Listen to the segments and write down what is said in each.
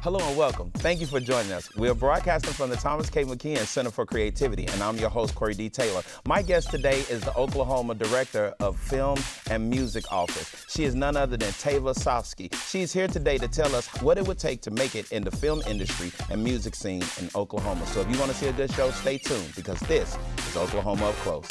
Hello and welcome. Thank you for joining us. We are broadcasting from the Thomas K. McKeon Center for Creativity, and I'm your host, Corey D. Taylor. My guest today is the Oklahoma Director of Film and Music Office. She is none other than Tava Sofsky. She's here today to tell us what it would take to make it in the film industry and music scene in Oklahoma. So if you want to see a good show, stay tuned because this is Oklahoma Up Close.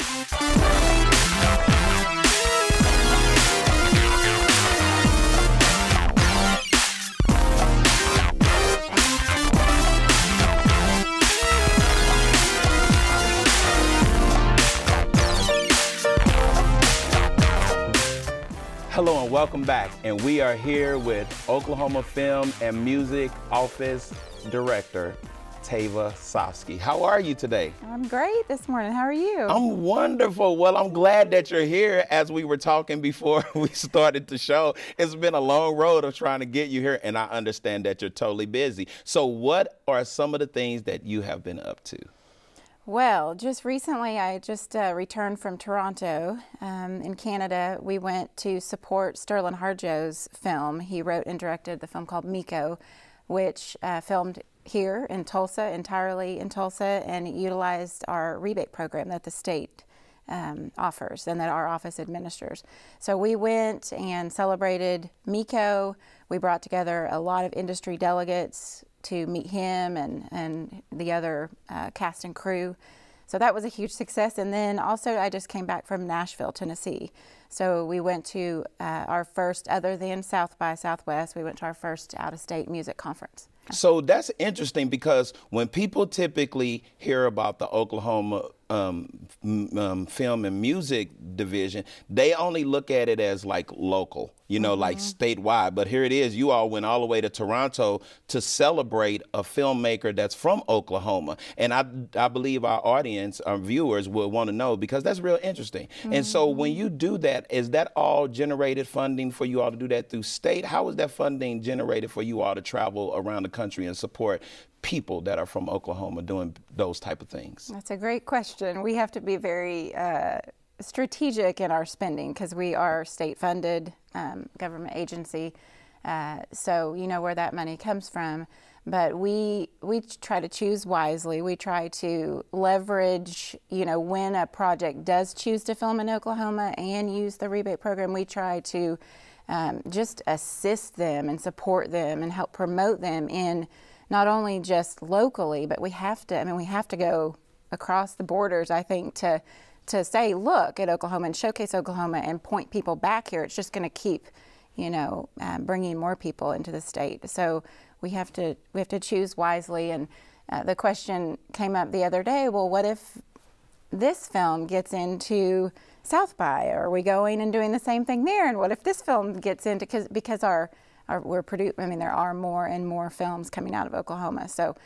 Hello and welcome back. And we are here with Oklahoma Film and Music Office Director, Tava Sofsky. How are you today? I'm great this morning. How are you? I'm wonderful. Well, I'm glad that you're here. As we were talking before we started the show, it's been a long road of trying to get you here, and I understand that you're totally busy. So, what are some of the things that you have been up to? Well, just recently, I just uh, returned from Toronto um, in Canada. We went to support Sterlin Harjo's film. He wrote and directed the film called Mekko, which uh, filmed here in Tulsa, entirely in Tulsa, and utilized our rebate program that the state um, offers and that our office administers. So we went and celebrated Mekko. We brought together a lot of industry delegates to meet him and, and the other uh, cast and crew. So that was a huge success. And then also, I just came back from Nashville, Tennessee. So we went to uh, our first, other than South by Southwest, we went to our first out of state music conference. So that's interesting because when people typically hear about the Oklahoma um, um, film and music division, they only look at it as like local, you know, mm-hmm. like statewide. But here it is. You all went all the way to Toronto to celebrate a filmmaker that's from Oklahoma. And I, I believe our audience, our viewers will want to know because that's real interesting. Mm-hmm. And so when you do that, is that all generated funding for you all to do that through state? How is that funding generated for you all to travel around the country and support people that are from Oklahoma doing those type of things? That's a great question. We have to be very uh, strategic in our spending because we are state funded um, government agency. Uh, so you know where that money comes from. But we we try to choose wisely. We try to leverage, you know, when a project does choose to film in Oklahoma and use the rebate program, we try to um, just assist them and support them and help promote them in not only just locally, but we have to, I mean, we have to go across the borders, I think, to, to say, look at Oklahoma and showcase Oklahoma and point people back here. It's just going to keep, you know, uh, bringing more people into the state. So we have to, we have to choose wisely. And uh, the question came up the other day, well, what if this film gets into South by? Are we going and doing the same thing there? And what if this film gets into, because, because our, are, we're produ- I mean, there are more and more films coming out of Oklahoma. So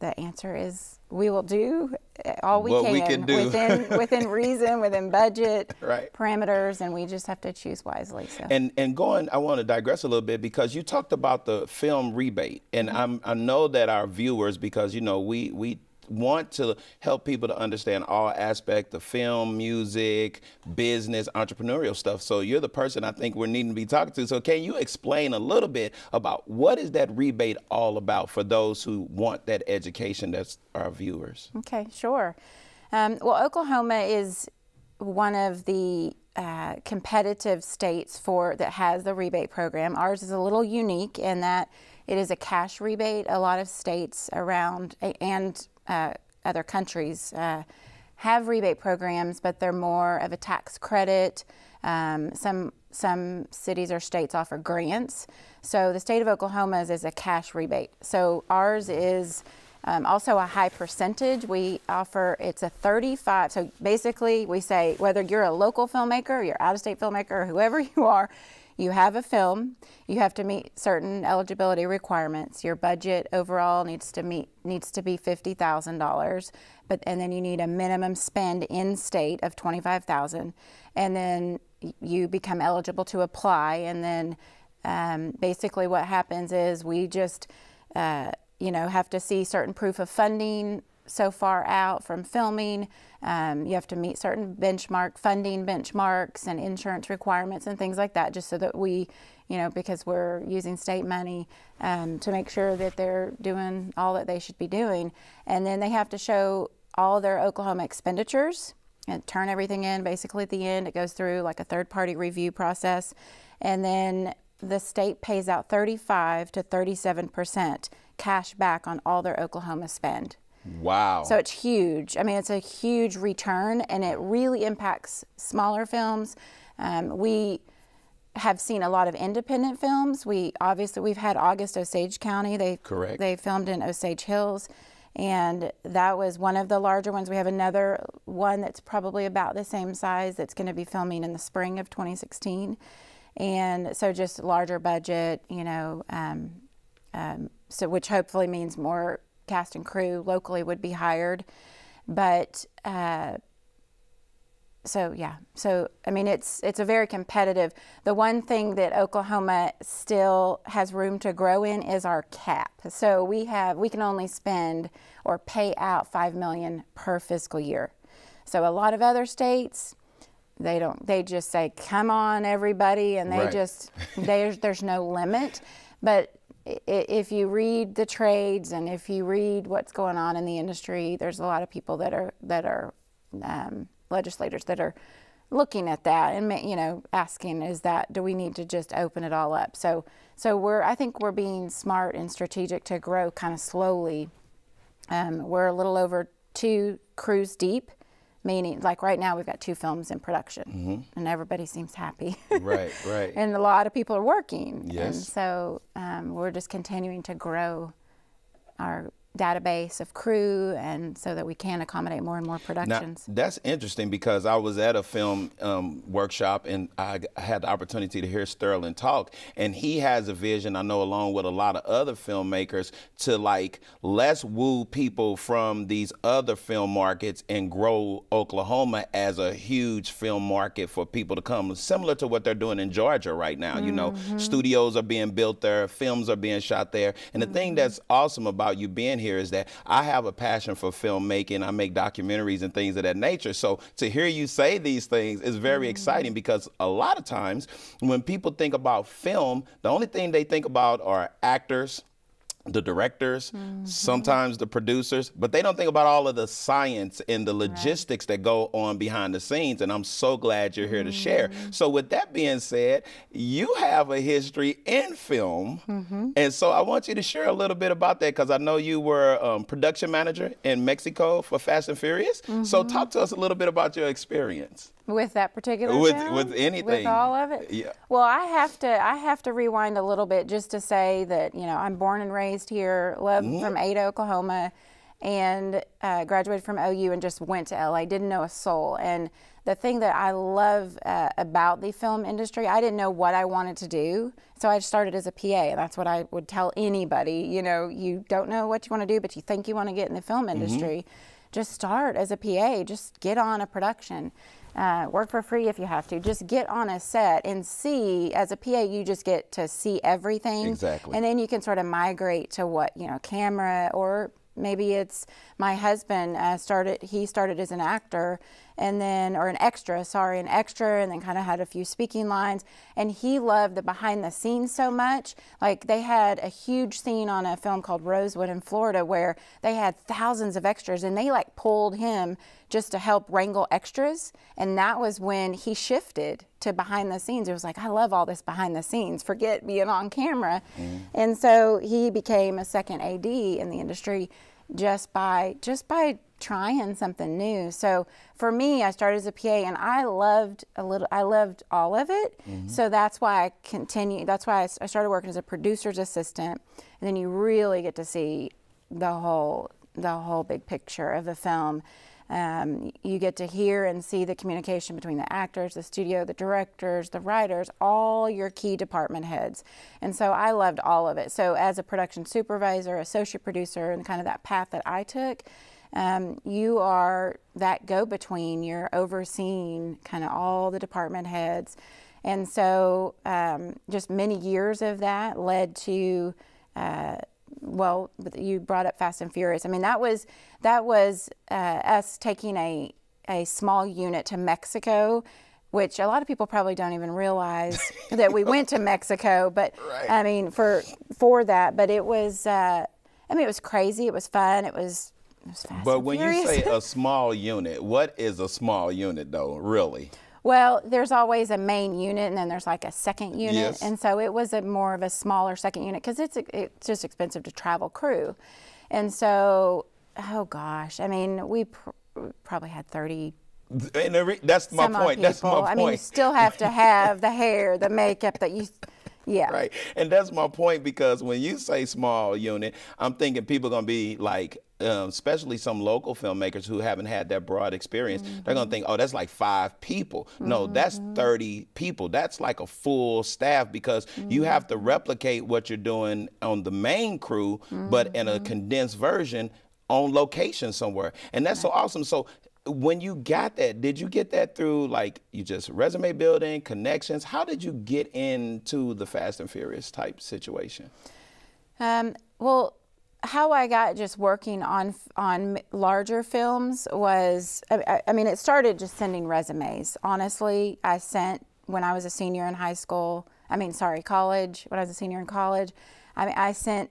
the answer is we will do all we what can, we can do. within within reason, within budget right. parameters, and we just have to choose wisely. So. And and going, I want to digress a little bit because you talked about the film rebate, and mm-hmm. I'm I know that our viewers, because you know we we want to help people to understand all aspects of film, music, business, entrepreneurial stuff. So you're the person I think we're needing to be talking to. So can you explain a little bit about what is that rebate all about for those who want that education that's our viewers? Okay, sure. Um, well, Oklahoma is one of the uh, competitive states for that has the rebate program. Ours is a little unique in that it is a cash rebate. A lot of states around and uh, other countries uh, have rebate programs, but they're more of a tax credit. Um, some some cities or states offer grants. So the state of Oklahoma is, a cash rebate. So ours is um, also a high percentage. We offer it's a 35. So basically, we say whether you're a local filmmaker, you're out of state filmmaker, or whoever you are, you have a film, you have to meet certain eligibility requirements. Your budget overall needs to meet needs to be fifty thousand dollars, but and then you need a minimum spend in state of twenty five thousand, and then you become eligible to apply. And then um, basically what happens is we just uh, you know have to see certain proof of funding so far out from filming. Um, you have to meet certain benchmark funding benchmarks and insurance requirements and things like that, just so that we, you know, because we're using state money um, to make sure that they're doing all that they should be doing. And then they have to show all their Oklahoma expenditures and turn everything in basically at the end. It goes through like a third party review process. And then the state pays out 35 to 37 percent cash back on all their Oklahoma spend. Wow. So it's huge. I mean, it's a huge return, and it really impacts smaller films. Um, we have seen a lot of independent films. We obviously we've had August Osage County. They correct. They filmed in Osage Hills, and that was one of the larger ones. We have another one that's probably about the same size that's going to be filming in the spring of 2016, and so just larger budget. You know, um, um, so which hopefully means more cast and crew locally would be hired. But uh, so yeah, so I mean it's it's a very competitive. The one thing that Oklahoma still has room to grow in is our cap. So we have we can only spend or pay out five million per fiscal year. So a lot of other states they don't they just say come on everybody and they right. just there's there's no limit but if you read the trades and if you read what's going on in the industry, there's a lot of people that are that are um, legislators that are looking at that and you know asking is that do we need to just open it all up? So so we're I think we're being smart and strategic to grow kind of slowly. Um, we're a little over two crews deep meaning like right now we've got two films in production mm-hmm. and everybody seems happy right right and a lot of people are working yes. and so um, we're just continuing to grow our database of crew and so that we can accommodate more and more productions. Now, that's interesting because I was at a film um, workshop and I had the opportunity to hear Sterlin talk and he has a vision I know along with a lot of other filmmakers to like let's woo people from these other film markets and grow Oklahoma as a huge film market for people to come similar to what they're doing in Georgia right now. Mm-hmm. You know, mm-hmm. studios are being built there, films are being shot there and the mm-hmm. thing that's awesome about you being here is that I have a passion for filmmaking. I make documentaries and things of that nature. So to hear you say these things is very mm-hmm. exciting because a lot of times when people think about film, the only thing they think about are actors, the directors, mm-hmm. sometimes the producers, but they don't think about all of the science and the logistics right. that go on behind the scenes. And I'm so glad you're here mm-hmm. to share. Mm-hmm. So, with that being said, you have a history in film. Mm-hmm. And so, I want you to share a little bit about that because I know you were um, production manager in Mexico for Fast and Furious. So, mm-hmm. talk to us a little bit about your experience. With that particular with film? with anything, with all of it. Yeah. Well, I have to I have to rewind a little bit just to say that you know I'm born and raised here, love mm-hmm. from Ada, Oklahoma, and uh, graduated from OU and just went to LA. Didn't know a soul. And the thing that I love uh, about the film industry, I didn't know what I wanted to do, so I started as a PA, and that's what I would tell anybody. You know, you don't know what you want to do, but you think you want to get in the film mm-hmm. industry. Mm-hmm. Just start as a PA. Just get on a production uh, work for free if you have to. Just get on a set and see. As a PA, you just get to see everything, exactly, and then you can sort of migrate to what you know, camera or maybe it's my husband uh, started he started as an actor and then or an extra sorry an extra and then kind of had a few speaking lines. And he loved the behind the scenes so much. Like they had a huge scene on a film called rosewood in florida where they had thousands of extras and they like pulled him just to help wrangle extras. And that was when he shifted to behind the scenes. It was like i love all this behind the scenes. Forget being on camera. Mm. and so he became a second ad in the industry just by just by trying something new. So for me, I started as a PA and I loved a little, I loved all of it. Mm-hmm. So that's why I continue, that's why I started working as a producer's assistant. And then you really get to see the whole, the whole big picture of the film. Um, you get to hear and see the communication between the actors, the studio, the directors, the writers, all your key department heads. And so I loved all of it. So, as a production supervisor, associate producer, and kind of that path that I took, um, you are that go between. You're overseeing kind of all the department heads. And so, um, just many years of that led to uh, well, you brought up Fast and Furious. I mean, that was that was uh, us taking a a small unit to Mexico which a lot of people probably don't even realize that we went to Mexico. But right. I mean, for for that, but it was. Uh, I mean, it was crazy. It was fun. It was. It was fast but when you say a small unit, what is a small unit, though? Really? Well, there's always a main unit, and then there's like a second unit, yes. and so it was a more of a smaller second unit because it's it's just expensive to travel crew, and so oh gosh, I mean, we pr- probably had 30 and that's my point. People. That's my point. I mean, you still have to have the hair, the makeup that you. Yeah. Right. And that's my point because when you say small unit, I'm thinking people are going to be like, um, especially some local filmmakers who haven't had that broad experience, mm-hmm. they're going to think, oh, that's like five people. Mm-hmm. No, that's mm-hmm. 30 people. That's like a full staff because mm-hmm. you have to replicate what you're doing on the main crew, but in a mm-hmm. condensed version on location somewhere. And that's right. so awesome. So when you got that, did you get that through like you just resume building, connections? How did you get into the Fast and Furious type situation? Um, well, how I got just working on on larger films was, I, I, mean, it started just sending resumes. Honestly, I sent when I was a senior in high school. I mean, sorry, college. When I was a senior in college, I I sent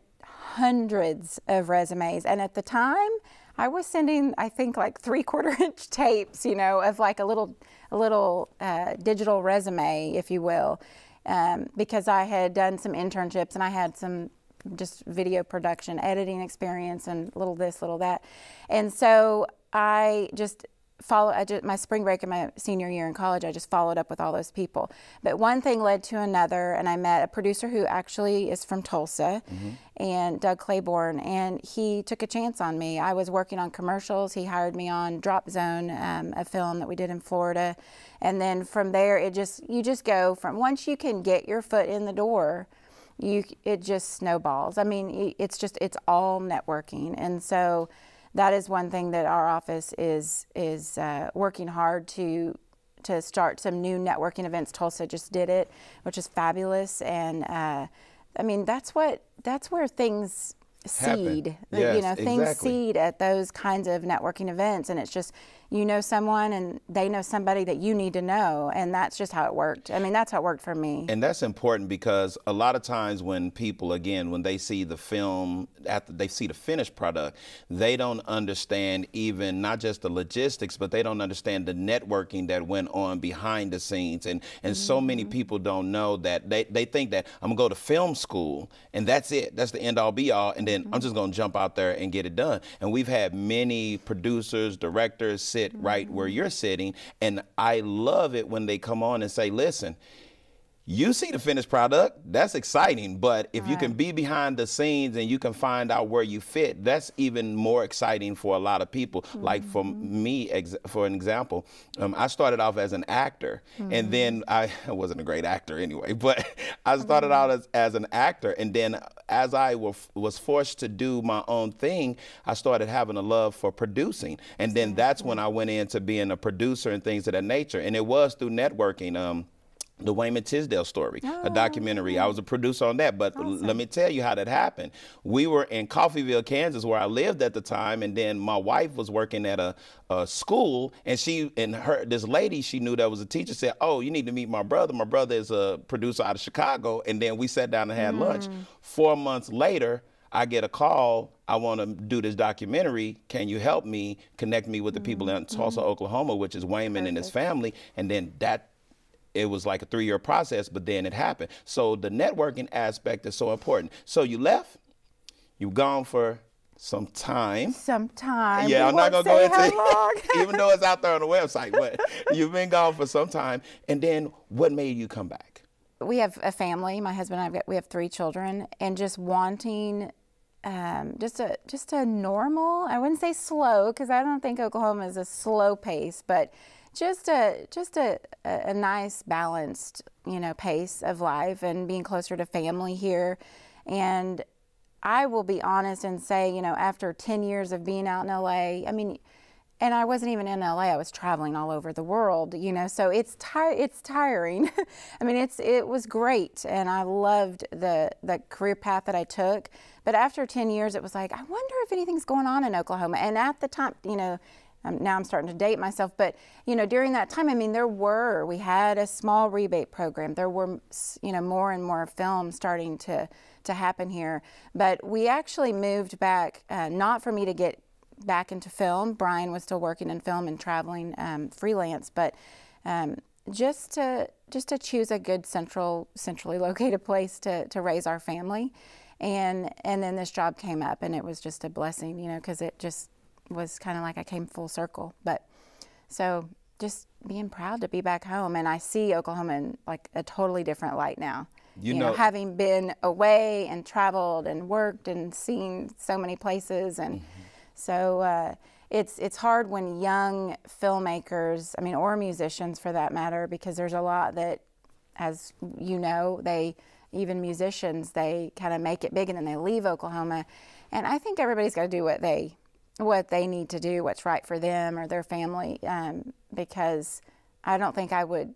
hundreds of resumes, and at the time I was sending, I think, like three quarter inch tapes, you know, of like a little, a little uh, digital resume, if you will, um, because I had done some internships and I had some just video production, editing experience, and little this, little that, and so I just follow I just, my spring break in my senior year in college i just followed up with all those people. But one thing led to another and i met a producer who actually is from tulsa mm-hmm. and doug claybourne and he took a chance on me. I was working on commercials. He hired me on drop zone um, a film that we did in florida. And then from there it just you just go from once you can get your foot in the door you it just snowballs. I mean it's just it's all networking. And so that is one thing that our office is is uh, working hard to to start some new networking events. Tulsa just did it, which is fabulous, and uh, I mean that's what that's where things seed. Yes, you know, things exactly. seed at those kinds of networking events, and it's just you know someone and they know somebody that you need to know and that's just how it worked i mean that's how it worked for me and that's important because a lot of times when people again when they see the film after they see the finished product they don't understand even not just the logistics but they don't understand the networking that went on behind the scenes and and mm-hmm. so many mm-hmm. people don't know that they, they think that i'm going to go to film school and that's it that's the end all be all and then mm-hmm. i'm just going to jump out there and get it done and we've had many producers directors sit right where mm-hmm. you're sitting. And I love it when they come on and say, listen, you see the finished product that's exciting but if right. you can be behind the scenes and you can find out where you fit that's even more exciting for a lot of people mm-hmm. like for mm-hmm. me ex- for an example um, i started off as an actor mm-hmm. and then i, I wasn't a great actor anyway but i started mm-hmm. out as, as an actor and then as i was forced to do my own thing i started having a love for producing and then that's when i went into being a producer and things of that nature and it was through networking um, the Wayman Tisdale story, oh, a documentary. I was a producer on that, but awesome. let me tell you how that happened. We were in Coffeyville, Kansas, where I lived at the time, and then my wife was working at a, a school, and she and her this lady she knew that was a teacher said, "Oh, you need to meet my brother. My brother is a producer out of Chicago." And then we sat down and had mm. lunch. Four months later. I get a call. I want to do this documentary. Can you help me connect me with the people in Tulsa, mm-hmm. Oklahoma, which is Wayman Perfect. and his family? And then that it was like a three year process, but then it happened. So the networking aspect is so important. So you left, you've gone for some time. Some time. Yeah, we I'm not gonna go into it, even though it's out there on the website, but you've been gone for some time. And then what made you come back? We have a family. My husband and I've got we have three children, and just wanting um, just a just a normal. I wouldn't say slow because I don't think Oklahoma is a slow pace, but just a just a, a nice balanced you know pace of life and being closer to family here and I will be honest and say, you know, after 10 years of being out in LA, I mean, and I wasn't even in LA. I was traveling all over the world, you know. So it's it's tiring. I mean, it's it was great, and I loved the the career path that I took. But after 10 years, it was like I wonder if anything's going on in Oklahoma. And at the time, you know, um, now I'm starting to date myself, but you know, during that time, I mean, there were we had a small rebate program. There were you know more and more films starting to to happen here. But we actually moved back, uh, not for me to get back into film. Brian was still working in film and traveling um, freelance, but um, just to just to choose a good central centrally located place to to raise our family, and and then this job came up, and it was just a blessing, you know, because it just was kind of like I came full circle. But so just being proud to be back home, and I see Oklahoma in like a totally different light now. You, you know, know, having been away and traveled and worked and seen so many places and. Mm-hmm so uh, it's it's hard when young filmmakers, I mean, or musicians for that matter, because there's a lot that, as you know, they even musicians they kind of make it big and then they leave Oklahoma, and I think everybody's got to do what they what they need to do, what's right for them or their family, um, because I don't think I would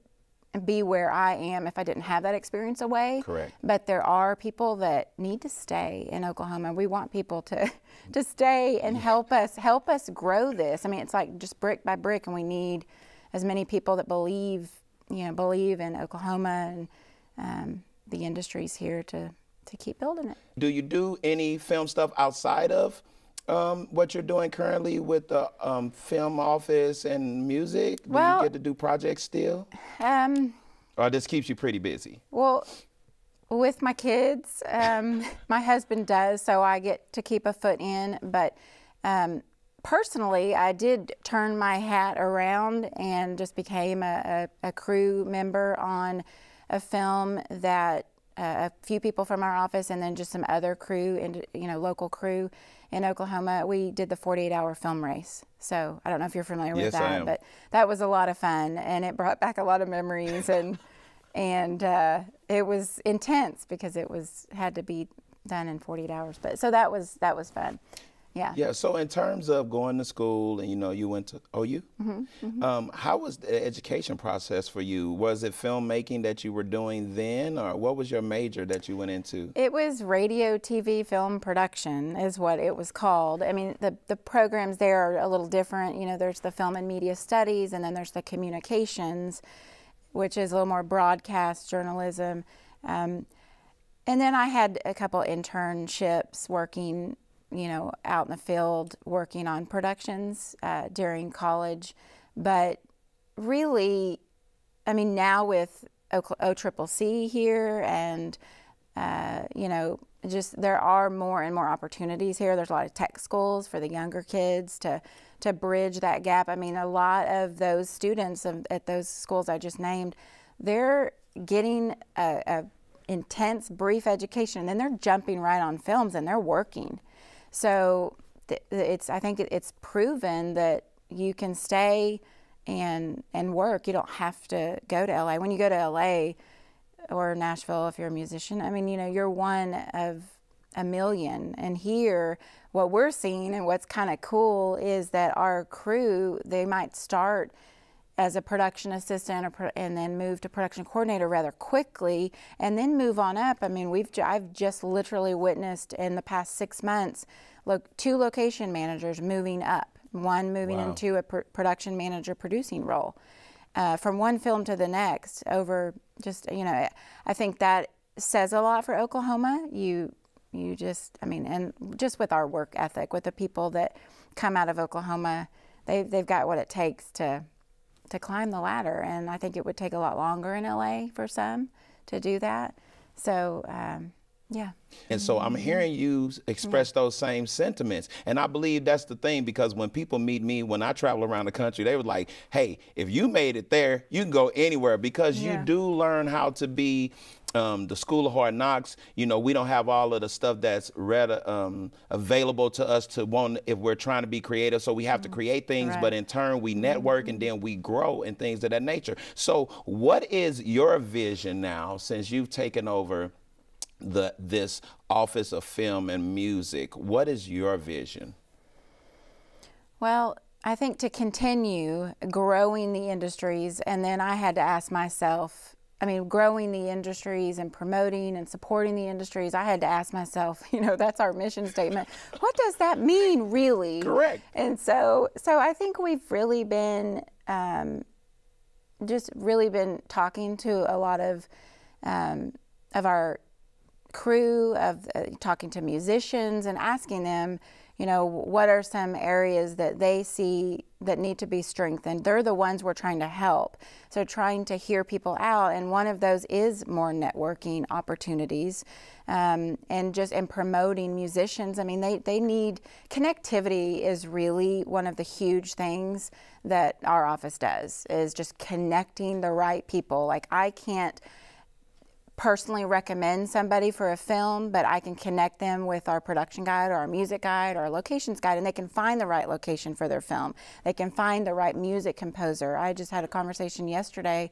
be where I am if I didn't have that experience away. Correct. But there are people that need to stay in Oklahoma. We want people to to stay and help us help us grow this. I mean, it's like just brick by brick, and we need as many people that believe you know believe in Oklahoma and um, the industries here to to keep building it. Do you do any film stuff outside of um, what you're doing currently with the um, film office and music? Do well, you get to do projects still? Um, or this keeps you pretty busy? Well, with my kids, um, my husband does, so I get to keep a foot in. But um, personally, I did turn my hat around and just became a, a, a crew member on a film that uh, a few people from our office and then just some other crew and you know local crew in Oklahoma, we did the 48 hour film race. So I don't know if you're familiar yes, with that, but that was a lot of fun and it brought back a lot of memories and and uh, it was intense because it was had to be done in 48 hours. But so that was that was fun. Yeah. Yeah. So in terms of going to school, and you know, you went to OU. Mm-hmm, mm-hmm. Um, how was the education process for you? Was it filmmaking that you were doing then, or what was your major that you went into? It was radio, TV, film production, is what it was called. I mean, the the programs there are a little different. You know, there's the film and media studies, and then there's the communications, which is a little more broadcast journalism. Um, and then I had a couple internships working you know, out in the field working on productions uh, during college. But really, I mean, now with OCCC here and, uh, you know, just there are more and more opportunities here. There's a lot of tech schools for the younger kids to to bridge that gap. I mean, a lot of those students at those schools I just named, they're getting a, a intense brief education and then they're jumping right on films and they're working. So it's I think it's proven that you can stay and and work. You don't have to go to LA. When you go to LA or Nashville, if you're a musician, I mean, you know, you're one of a million. And here, what we're seeing and what's kind of cool is that our crew they might start as a production assistant and then move to production coordinator rather quickly and then move on up. I mean, we've I've just literally witnessed in the past six months lo- two location managers moving up, one moving wow. into a pr- production manager producing role. Uh, from one film to the next over just you know I think that says a lot for Oklahoma. You you just I mean and just with our work ethic with the people that come out of Oklahoma, they they've got what it takes to to climb the ladder. And I think it would take a lot longer in LA for some to do that. So, um, yeah. And so I'm hearing you express yeah. those same sentiments. And I believe that's the thing because when people meet me, when I travel around the country, they were like, hey, if you made it there, you can go anywhere because yeah. you do learn how to be um, the School of Hard Knocks, you know, we don't have all of the stuff that's read, um, available to us to want if we're trying to be creative. So we have mm-hmm. to create things, right. but in turn we network mm-hmm. and then we grow and things of that nature. So what is your vision now since you've taken over the this Office of Film and Music? What is your vision? Well, I think to continue growing the industries, and then I had to ask myself, I mean, growing the industries and promoting and supporting the industries, I had to ask myself, you know, that's our mission statement. what does that mean, really? Correct. And so, so I think we've really been, um, just really been talking to a lot of, um, of our crew, of uh, talking to musicians and asking them, you know, what are some areas that they see that need to be strengthened? They're the ones we're trying to help. So, trying to hear people out, and one of those is more networking opportunities um, and just in promoting musicians. I mean, they, they need connectivity, is really one of the huge things that our office does, is just connecting the right people. Like, I can't personally recommend somebody for a film, but I can connect them with our production guide or our music guide or our locations guide, and they can find the right location for their film. They can find the right music composer. I just had a conversation yesterday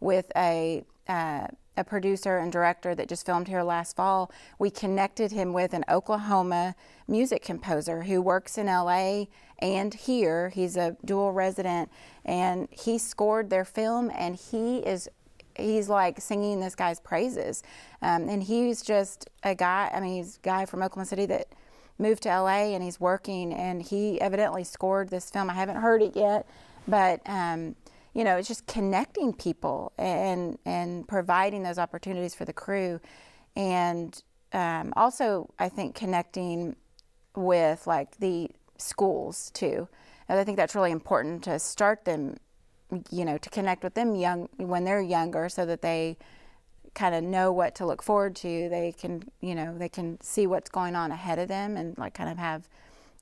with a uh, a producer and director that just filmed here last fall. We connected him with an Oklahoma music composer who works in LA and here. He's a dual resident, and he scored their film, and he is he's like singing this guy's praises. Um, and he's just a guy, I mean, he's a guy from Oklahoma City that moved to LA and he's working and he evidently scored this film. I haven't heard it yet, but um, you know, it's just connecting people and and providing those opportunities for the crew, and um, also I think connecting with like the schools too. And I think that's really important to start them you know, to connect with them young when they're younger so that they kind of know what to look forward to. They can, you know, they can see what's going on ahead of them and like kind of have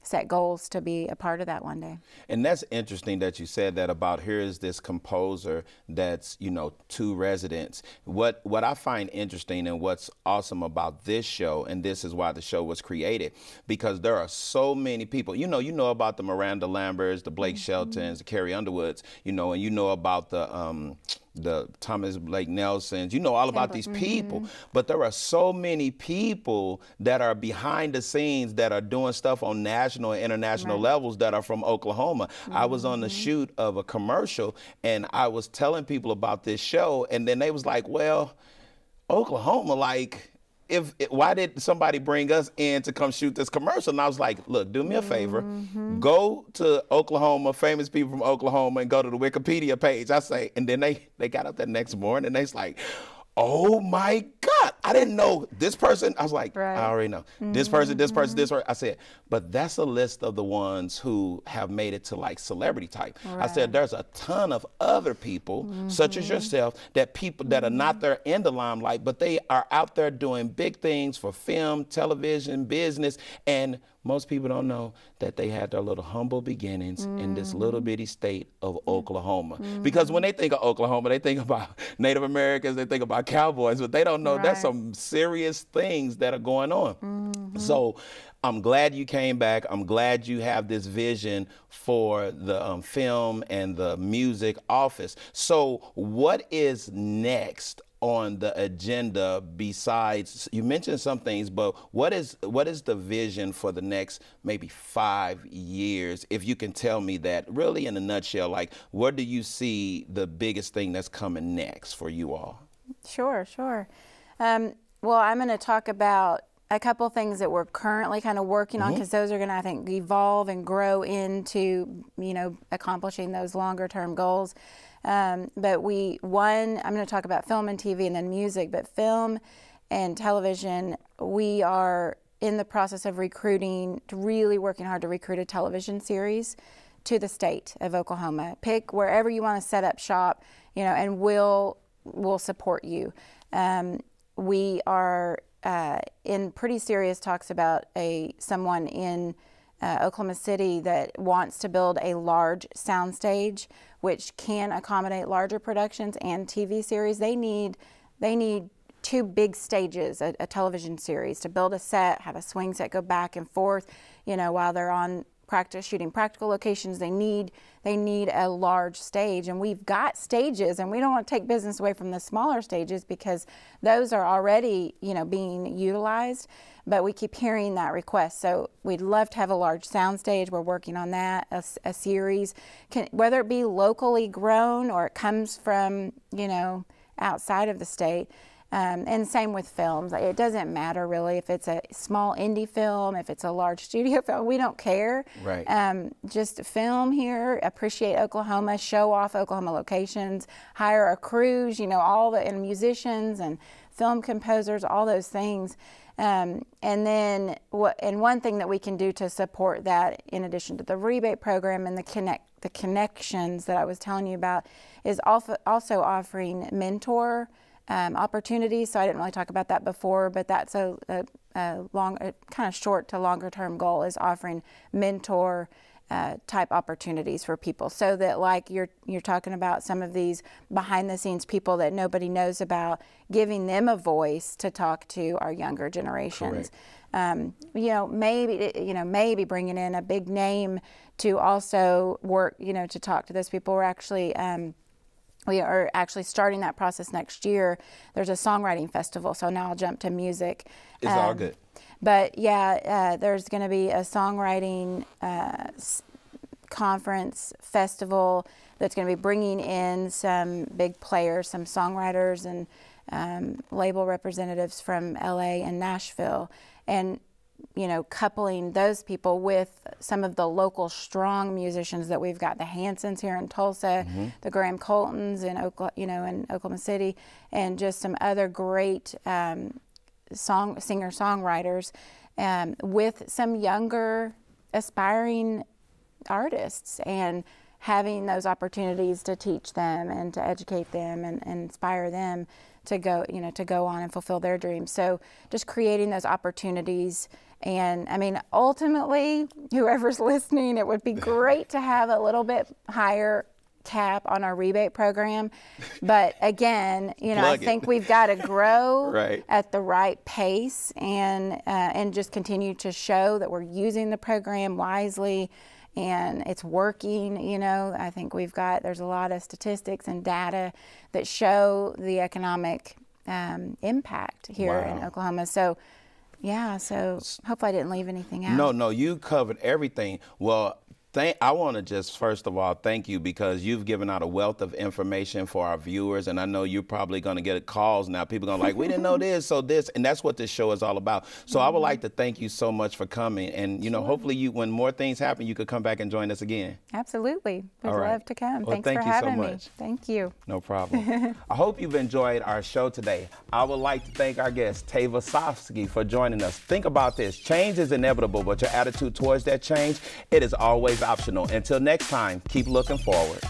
set goals to be a part of that one day. And that's interesting that you said that about here is this composer that's, you know, two residents. What what I find interesting and what's awesome about this show, and this is why the show was created, because there are so many people. You know, you know about the Miranda Lamberts, the Blake mm-hmm. Sheltons, the Carrie Underwoods, you know, and you know about the um, the Thomas Blake Nelsons. You know all about these people, mm-hmm. but there are so many people that are behind the scenes that are doing stuff on national and international right. levels that are from Oklahoma. Mm-hmm. I was on the mm-hmm. shoot of a commercial and I was telling people about this show, and then they was like, "Well, Oklahoma, like." If why did somebody bring us in to come shoot this commercial? And I was like, look, do me a favor, mm-hmm. go to Oklahoma, famous people from Oklahoma, and go to the Wikipedia page. I say, and then they they got up that next morning and they's like, oh my God, I didn't know this person. I was like, right. I already know. Mm-hmm. This person, this person, this person. I said, but that's a list of the ones who have made it to like celebrity type. Right. I said, there's a ton of other people, mm-hmm. such as yourself, that people that are not there in the limelight, but they are out there doing big things for film, television, business, and most people don't know that they had their little humble beginnings mm-hmm. in this little mm-hmm. bitty state of Oklahoma. Mm-hmm. Because when they think of Oklahoma, they think about Native Americans, they think about cowboys, but they don't know right. that's some serious things that are going on. Mm-hmm. So I'm glad you came back. I'm glad you have this vision for the um, film and the music office. So, what is next on the agenda besides you mentioned some things but what is what is the vision for the next maybe five years if you can tell me that really in a nutshell like where do you see the biggest thing that's coming next for you all? Sure sure. Um, well i'm going to talk about a couple things that we're currently kind of working on because mm-hmm. those are going to i think evolve and grow into you know accomplishing those longer term goals um, but we, one, I'm going to talk about film and TV and then music, but film and television, we are in the process of recruiting, really working hard to recruit a television series to the state of Oklahoma. Pick wherever you want to set up shop, you know, and we'll, we'll support you. Um, we are uh, in pretty serious talks about a someone in uh, Oklahoma City that wants to build a large soundstage which can accommodate larger productions and TV series. They need they need two big stages, a, a television series to build a set, have a swing set go back and forth, you know, while they're on practice shooting practical locations. They need they need a large stage, and we've got stages, and we don't want to take business away from the smaller stages because those are already you know being utilized. But we keep hearing that request, so we'd love to have a large sound stage. We're working on that, a, a series, Can, whether it be locally grown or it comes from you know outside of the state. Um, and same with films. It doesn't matter really if it's a small indie film, if it's a large studio film. We don't care. Right. Um, just film here, appreciate Oklahoma, show off Oklahoma locations, hire a crews. You know, all the and musicians and film composers, all those things. Um, and then, what, and one thing that we can do to support that, in addition to the rebate program and the connect, the connections that I was telling you about, is also offering mentor um, opportunities. So I didn't really talk about that before, but that's a, a, a long, a kind of short to longer term goal is offering mentor. Uh, type opportunities for people so that like you're you're talking about some of these behind the scenes people that nobody knows about giving them a voice to talk to our younger generations um, you know maybe you know maybe bringing in a big name to also work you know to talk to those people we're actually um, we are actually starting that process next year. There's a songwriting festival, so now I'll jump to music. It's um, all good. But yeah, uh, there's going to be a songwriting uh, conference festival that's going to be bringing in some big players, some songwriters and um, label representatives from LA and Nashville. And you know, coupling those people with some of the local strong musicians that we've got, the Hansons here in Tulsa, mm-hmm. the Graham Coltons in Oklahoma, you know, in Oklahoma City, and just some other great um, song singer songwriters, um, with some younger aspiring artists and having those opportunities to teach them and to educate them and, and, inspire them to go you know to go on and fulfill their dreams so just creating those opportunities and I mean, ultimately, whoever's listening, it would be great to have a little bit higher cap on our rebate program. But again, you know, I think we've got to grow right. at the right pace and uh, and just continue to show that we're using the program wisely and it's working. You know, I think we've got there's a lot of statistics and data that show the economic um, impact here wow. in Oklahoma. So yeah, so hopefully I didn't leave anything out. No, no, you covered everything. Well, Thank, I want to just first of all thank you because you've given out a wealth of information for our viewers, and I know you're probably going to get calls now. People are going to like, we didn't know this, so this, and that's what this show is all about. So mm-hmm. I would mm-hmm. like to thank you so much for coming, and you know, hopefully, you when more things happen, you could come back and join us again. Absolutely, we'd right. love to come. Well, Thanks thank for you having so much. me. Thank you. No problem. I hope you've enjoyed our show today. I would like to thank our guest Tava Sofsky for joining us. Think about this: change is inevitable, but your attitude towards that change, it is always optional. Until next time, keep looking forward.